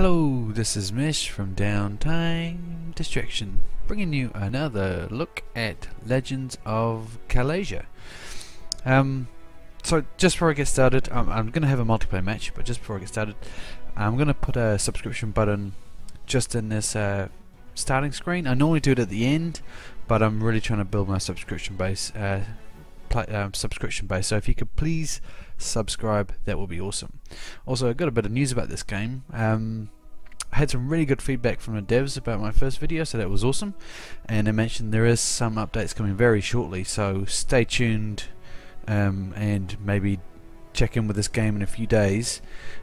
Hello, this is Mish from Downtime Distraction, bringing you another look at Legends of Callasia. Um, so just before I get started, I'm, I'm going to have a multiplayer match, but just before I get started, I'm going to put a subscription button just in this uh, starting screen. I normally do it at the end, but I'm really trying to build my subscription base. Uh, um, subscription base. So if you could please subscribe, that would be awesome. Also, I got a bit of news about this game. Um, I had some really good feedback from the devs about my first video, so that was awesome. And they mentioned there is some updates coming very shortly, so stay tuned um, and maybe check in with this game in a few days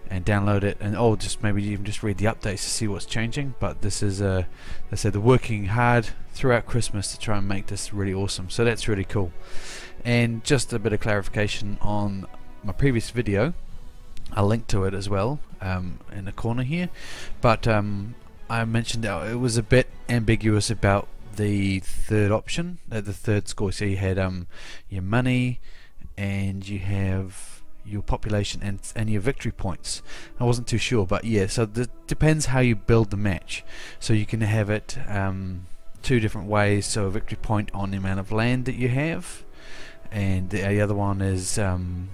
and download it and oh just maybe even just read the updates to see what's changing but this is uh, they said they're working hard throughout Christmas to try and make this really awesome so that's really cool and just a bit of clarification on my previous video I'll link to it as well um, in the corner here but um, I mentioned it was a bit ambiguous about the third option uh, the third score so you had um, your money and you have your population and, and your victory points. I wasn't too sure, but yeah, so it depends how you build the match. So you can have it um, two different ways. So a victory point on the amount of land that you have, and the other one is um,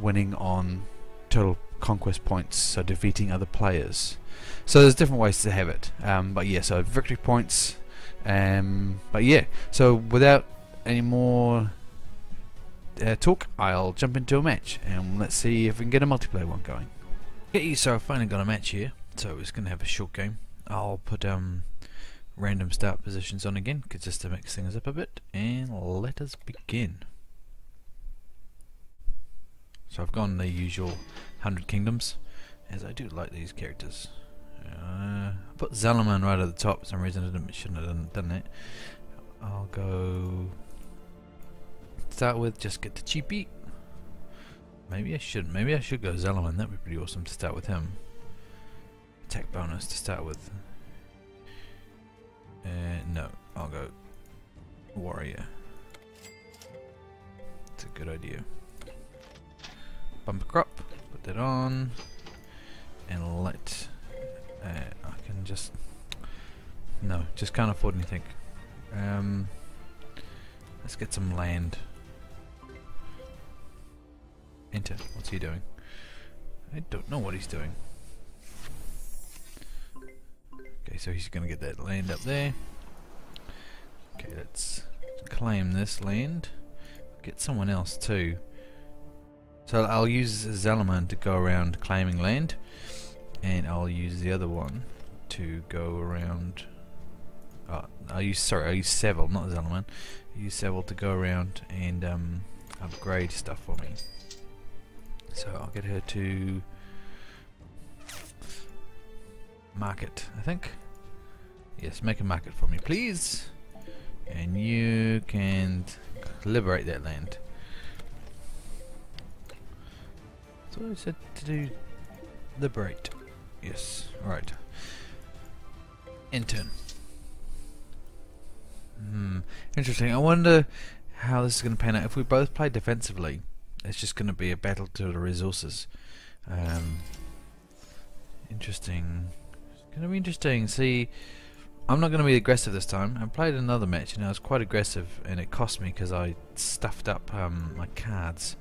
winning on total conquest points, so defeating other players. So there's different ways to have it. Um, but yeah, so victory points. Um, but yeah, so without any more uh, talk, I'll jump into a match and let's see if we can get a multiplayer one going. Okay, so I've finally got a match here, so it's going to have a short game. I'll put um, random start positions on again, just to mix things up a bit, and let us begin. So I've gone the usual 100 kingdoms, as I do like these characters. Uh, I put Zalaman right at the top for some reason, I shouldn't have done, done that. I'll go start with, just get the cheapie. Maybe I should. Maybe I should go Zalaman. That'd be pretty awesome to start with him. Attack bonus to start with. Uh, no, I'll go Warrior. It's a good idea. Bumper crop. Put that on. And let... Uh, I can just... No, just can't afford anything. Um, let's get some land. Enter. What's he doing? I don't know what he's doing. Okay, so he's to get that land up there. Okay, let's claim this land. Get someone else too. So I'll use Zalaman to go around claiming land, and I'll use the other one to go around. Oh, I'll use sorry, I'll use Seville, not Zalaman. I'll use Seville to go around and um, upgrade stuff for me. So I'll get her to market, I think. Yes, make a market for me, please. And you can liberate that land. So I said to do liberate. Yes, right. Intern. Hmm, interesting. I wonder how this is going to pan out. If we both play defensively, it's just going to be a battle to the resources. Um, interesting. It's going to be interesting. See, I'm not going to be aggressive this time. I played another match and I was quite aggressive, and it cost me because I stuffed up um, my cards.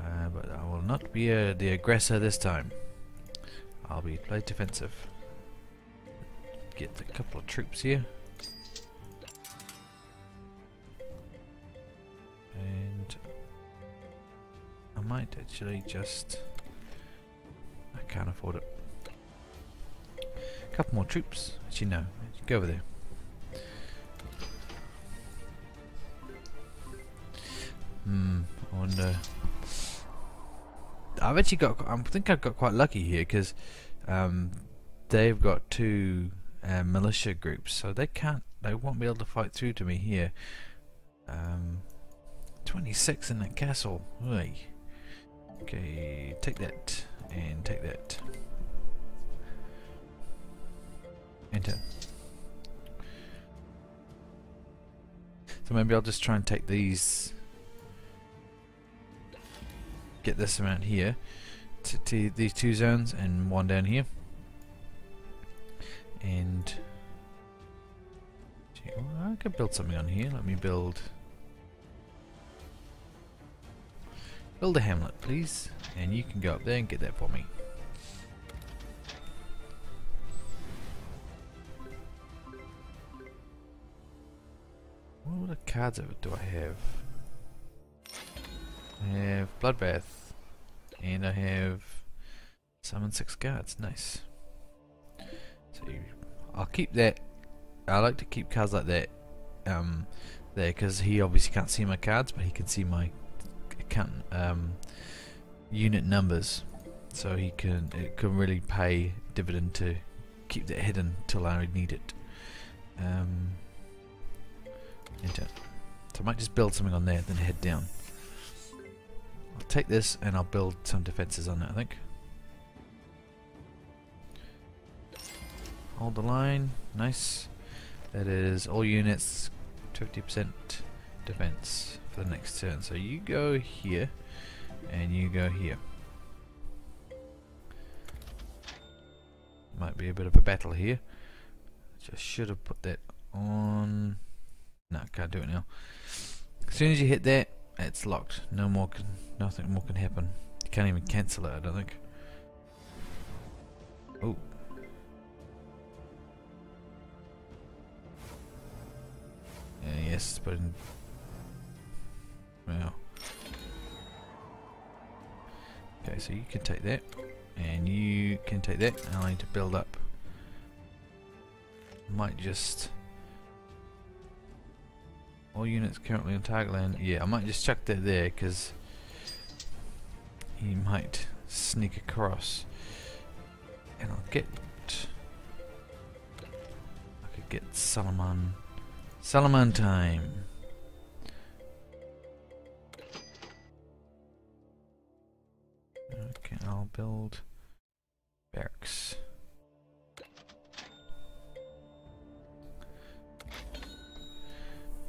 Uh, but I will not be uh, the aggressor this time. I'll be play defensive. Get a couple of troops here. And I might actually just... I can't afford it. A couple more troops. Actually no, go over there. Hmm, I wonder... I've actually got, I think I've got quite lucky here because um, they've got two uh, militia groups so they can't, they won't be able to fight through to me here. Um, 26 in that castle, Oy. Okay, take that and take that. Enter. So maybe I'll just try and take these, get this amount here, to, to these two zones and one down here. And I could build something on here. Let me build build a hamlet, please, and you can go up there and get that for me. What other cards do I have? I have Bloodbath, and I have Summon six guards. Nice. So I'll keep that. I like to keep cards like that um, there because he obviously can't see my cards, but he can see my account um, unit numbers. So he can it can really pay dividend to keep that hidden till I need it. Um, enter. So I might just build something on there, then head down. I'll take this and I'll build some defenses on it. I think. Hold the line. Nice. That is all units 50% defense for the next turn. So you go here and you go here. Might be a bit of a battle here. Just should have put that on. No, can't do it now. As soon as you hit that, it's locked. No more can, nothing more can happen. You can't even cancel it. I don't think. Oh, yes, but in, well. Okay, so you can take that, and you can take that. I need to build up. Might just all units currently on target. Yeah, I might just chuck that there because he might sneak across, and I'll get. I could get Solomon. Solomon time. Okay, I'll build barracks.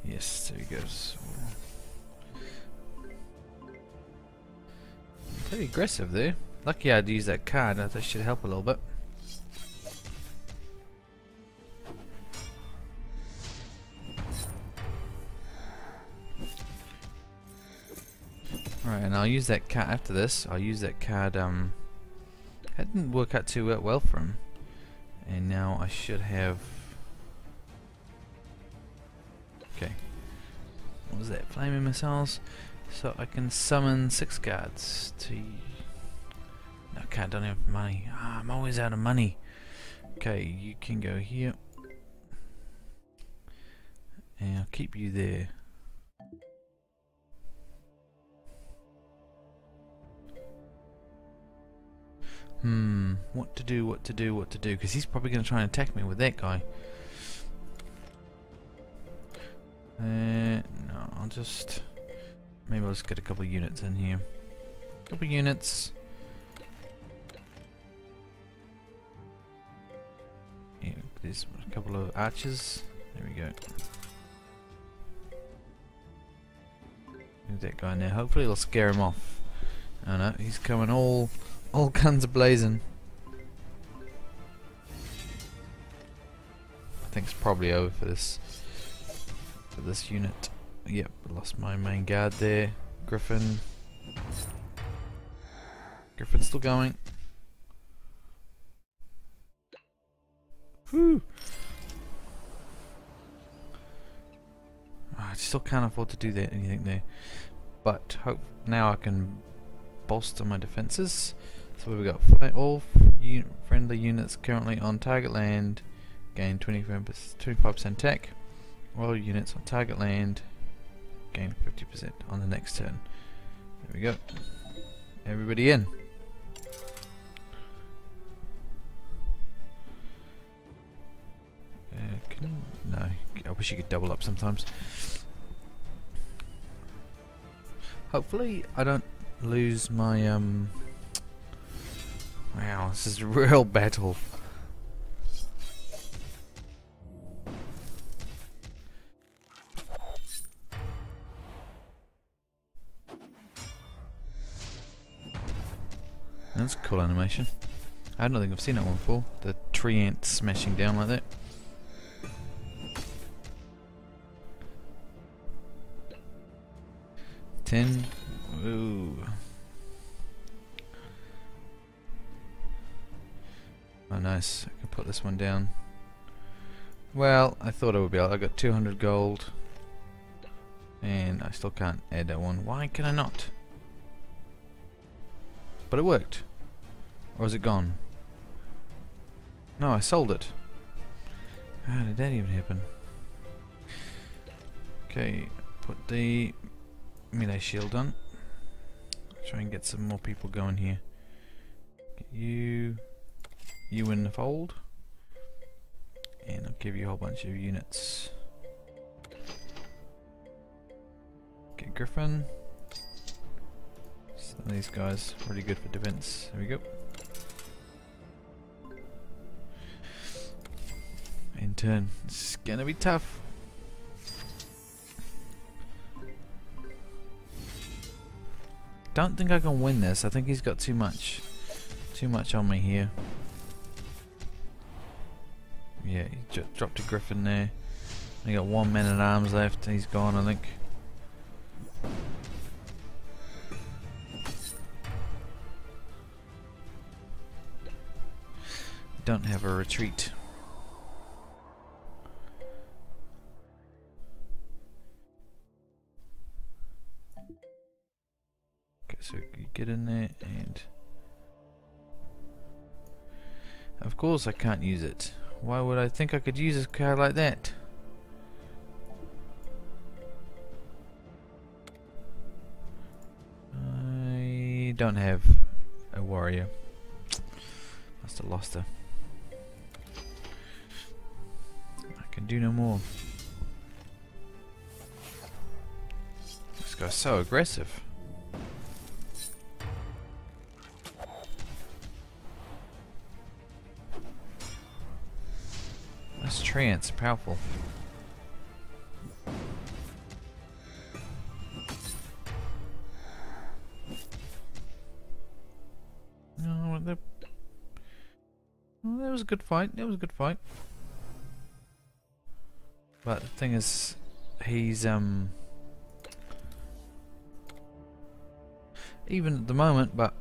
Yes, there he goes. Pretty aggressive there. Lucky I'd use that card, that should help a little bit. Alright, and I'll use that card after this. I'll use that card. Um, that didn't work out too well for him, and now I should have. What was that? Flaming missiles. So I can summon six guards to. No, I can't. Don't have money. Ah, I'm always out of money. Okay, you can go here, and I'll keep you there. Hmm, what to do, what to do, what to do, because he's probably going to try and attack me with that guy. Uh, no, I'll just... Maybe I'll just get a couple units in here. Couple units. Yeah, there's a couple of arches. There we go. There's that guy now. Hopefully it'll scare him off. Oh no, he's coming all all guns blazing. I think it's probably over for this for this unit. Yep, lost my main guard there. Griffin. Griffin's still going. Whew. Ah, I still can't afford to do that anything there. But hope now I can bolster my defenses. So we've got all friendly units currently on target land gain 25% attack. All units on target land gain 50% on the next turn. There we go. Everybody in. Uh, no, I wish you could double up sometimes. Hopefully I don't lose my um Wow, this is a real battle. That's a cool animation. I don't think I've seen that one before. The treant smashing down like that. Ten. Ooh. Oh nice. I can put this one down. Well, I thought I would be able. I got 200 gold. And I still can't add that one. Why can I not? But it worked. Or is it gone? No, I sold it. How did that even happen? Okay, put the melee shield on. Try and get some more people going here. Get you, you in the fold. And I'll give you a whole bunch of units. Get Griffin. So these guys really good for defense. There we go. In turn, it's gonna be tough. Don't think I can win this. I think he's got too much, too much on me here. Yeah, he dropped a griffin there. He got one man at arms left. He's gone, I think. Don't have a retreat. Okay, so you get in there and... Of course I can't use it. Why would I think I could use a card like that? I don't have a warrior. Must have lost her. Can do no more. This guy's so aggressive. trance, powerful. No, that was a good fight. That was a good fight. But the thing is, he's um even at the moment, but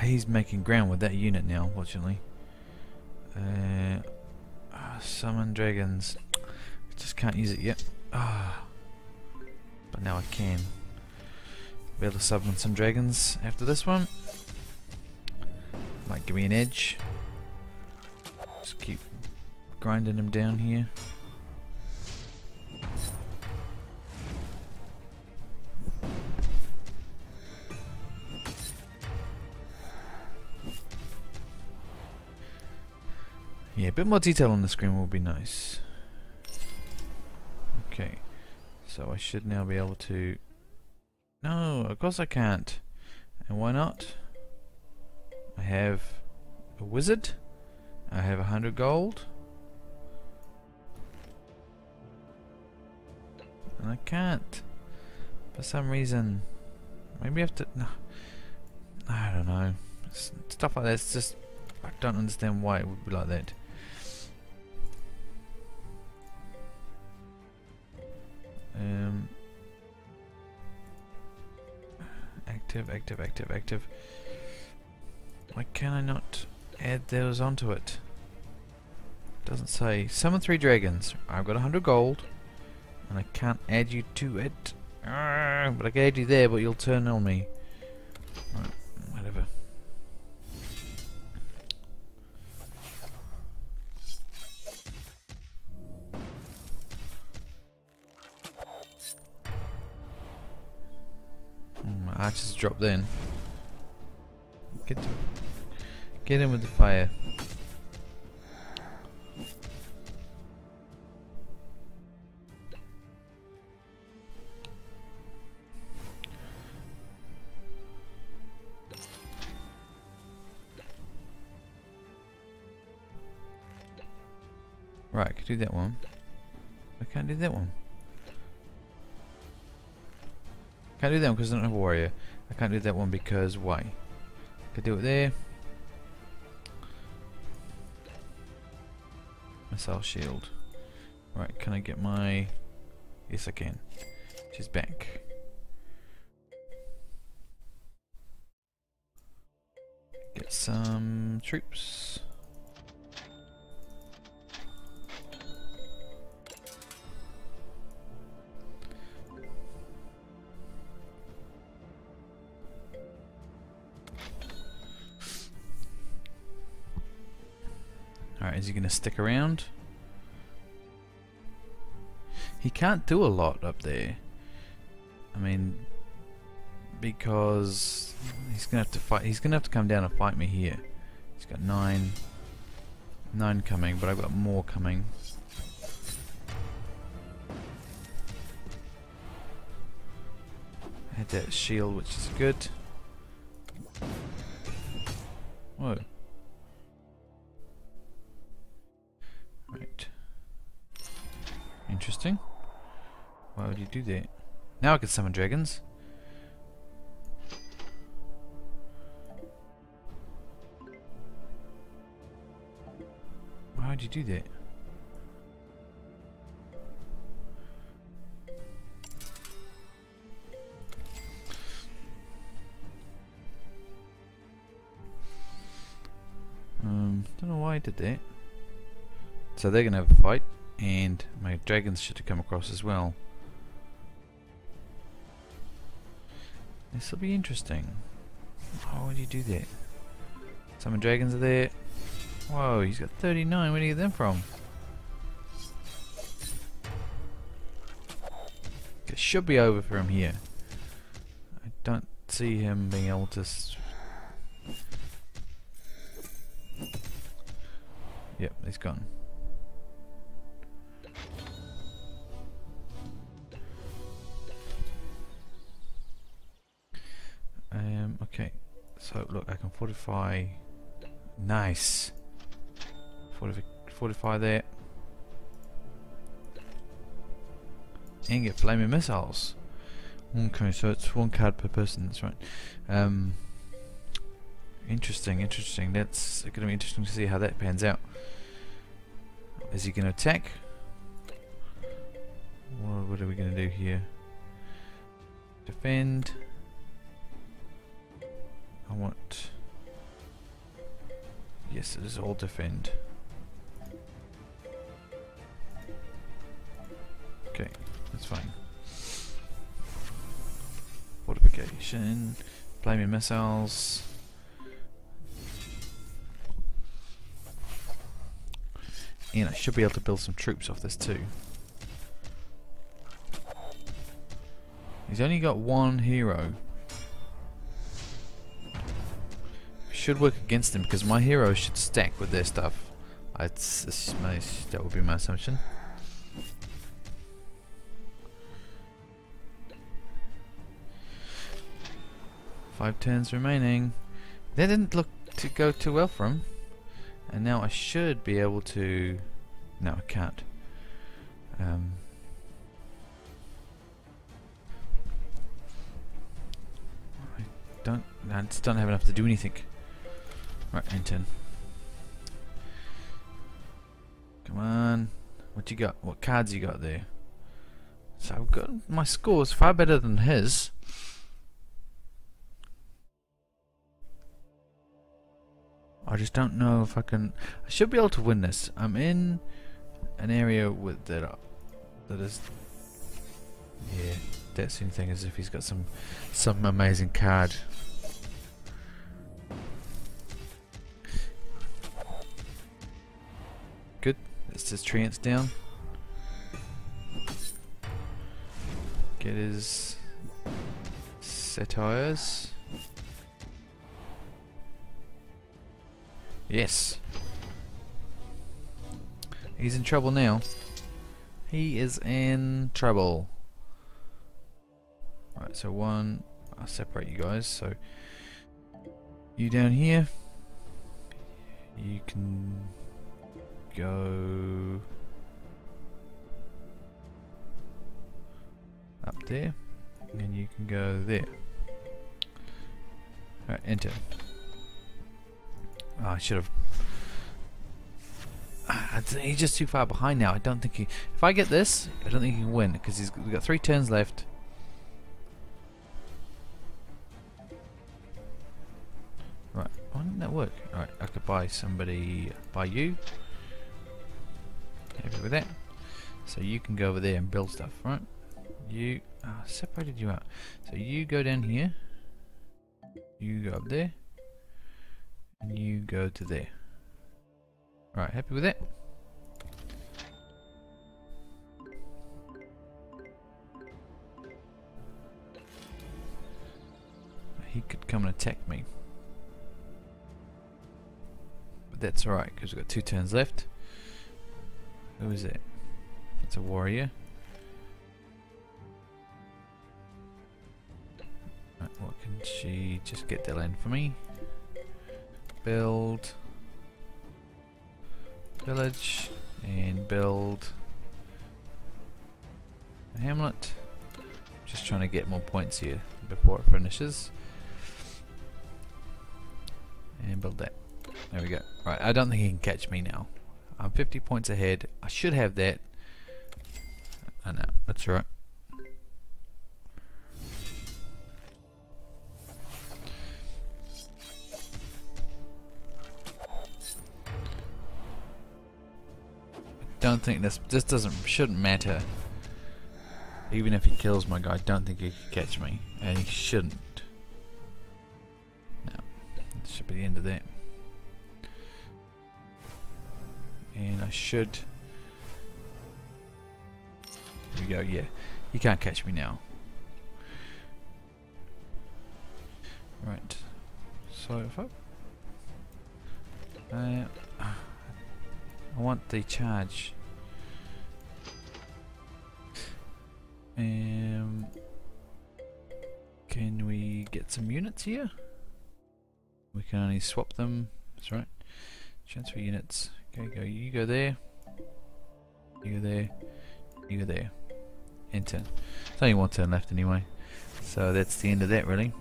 he's making ground with that unit now, unfortunately. Uh, summon dragons. Just can't use it yet. Ah. But now I can. Be able to summon some dragons after this one. Might give me an edge. Just keep grinding them down here. Bit more detail on the screen will be nice. Okay, so I should now be able to... No, of course I can't. And why not? I have a wizard. I have a hundred gold. And I can't. For some reason. Maybe I have to... No. I don't know. Stuff like that. It's just... I don't understand why it would be like that. Um, active, active, active, active. Why can I not add those onto it? Doesn't say. Summon three dragons. I've got a hundred gold, and I can't add you to it. Arrgh, but I can add you there, but you'll turn on me. Right, dropped in. Get to, get in with the fire. Right, I can do that one. I can't do that one. Can't do that one because I don't have a warrior. I can't do that one because why? Could do it there. Missile shield. Right, can I get my... Yes I can. She's back. Get some troops. Alright, is he going to stick around? He can't do a lot up there. I mean, because he's gonna have to fight. He's gonna have to come down and fight me here. He's got nine, nine coming, but I've got more coming. Had that shield, which is good. Interesting. Why would you do that? Now I can summon dragons. Why would you do that? Um, don't know why I did that. So they're gonna have a fight, and my dragons should have come across as well. This will be interesting. Why would you do that? Some dragons are there. Whoa, he's got 39. Where do you get them from? It should be over from here. I don't see him being able to... Yep, he's gone. Look, I can fortify... Nice. Fortify, fortify there. And get flaming missiles. Okay, so it's one card per person, that's right. Um, interesting, interesting. That's going to be interesting to see how that pans out. Is he going to attack? What, what are we going to do here? Defend. I want... Yes, it is all defend. Okay, that's fine. Fortification, flaming missiles. And I should be able to build some troops off this too. He's only got one hero. Should work against them because my heroes should stack with their stuff. I'd, that would be my assumption. Five turns remaining. That didn't look to go too well for him. And now I should be able to... No, I can't. Um, I don't... I just don't have enough to do anything. Right, N10. Come on. What you got? What cards you got there? So I've got my score is far better than his. I just don't know if I can. I should be able to win this. I'm in an area with that uh, that is. Yeah, that's the only thing is if he's got some some amazing card. Let's just trance down. Get his satires. Yes. He's in trouble now. He is in trouble. Right, so one, I'll separate you guys. So you down here, you can go up there, and you can go there. Alright, enter. Oh, I should have. Ah, I he's just too far behind now. I don't think he. If I get this, I don't think he can win because he's got three turns left. Right, why didn't that work? Alright, I could buy somebody, buy you. Happy with that. So you can go over there and build stuff, right? You, oh, separated you out. So you go down here. You go up there. And you go to there. Right, happy with that? He could come and attack me. But that's alright, because we've got two turns left. Who is it? It's a warrior. Right, what can she just get the land for me? Build village and build a hamlet. Just trying to get more points here before it finishes. And build that. There we go. Right, I don't think he can catch me now. I'm 50 points ahead. I should have that. I know, that's right. don't think this this doesn't shouldn't matter. Even if he kills my guy, I don't think he can catch me, and he shouldn't. No, should be the end of that. I should. There we go. Yeah, you can't catch me now. Right. So if I. Uh, I want the charge. Um, can we get some units here? We can only swap them. That's right. Transfer units. Okay, go. You go there. You go there. You go there. Enter. There's only one turn left anyway. So that's the end of that really.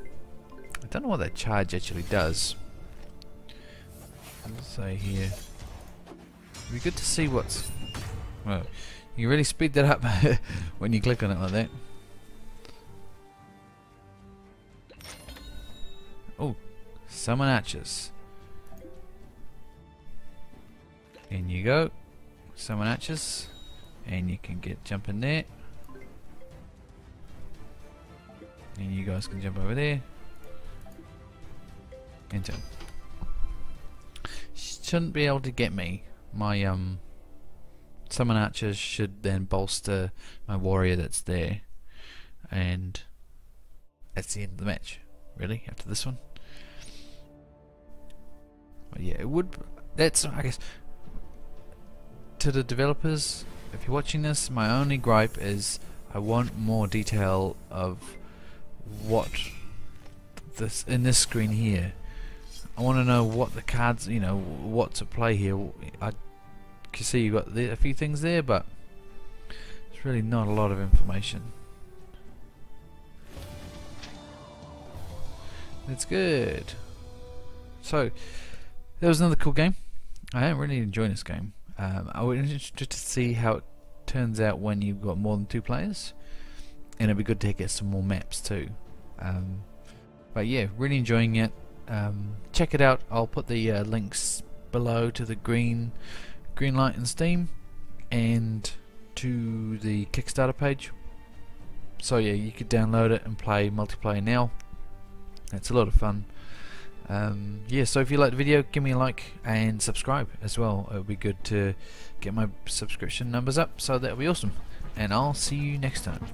I don't know what that charge actually does. Let's say here. It'd be good to see what's... Well, you really speed that up when you click on it like that. Oh, summon archers. In you go. Summon archers. And you can get jump in there. And you guys can jump over there. Enter. Shouldn't be able to get me my um summon archers should then bolster my warrior that's there and that's the end of the match really after this one but yeah it would that's I guess to the developers if you're watching this my only gripe is I want more detail of what this in this screen here I want to know what the cards, you know, what to play here. I can see you've got a few things there, but it's really not a lot of information. That's good. So, that was another cool game. I am really enjoying this game. Um, I would be interested to see how it turns out when you've got more than two players, and it'd be good to get some more maps too. Um, but yeah, really enjoying it um, check it out. I'll put the uh, links below to the green green light and Steam and to the Kickstarter page. So yeah, you could download it and play multiplayer now. It's a lot of fun. Um, yeah, so if you like the video, give me a like and subscribe as well. It would be good to get my subscription numbers up, so that would be awesome. And I'll see you next time.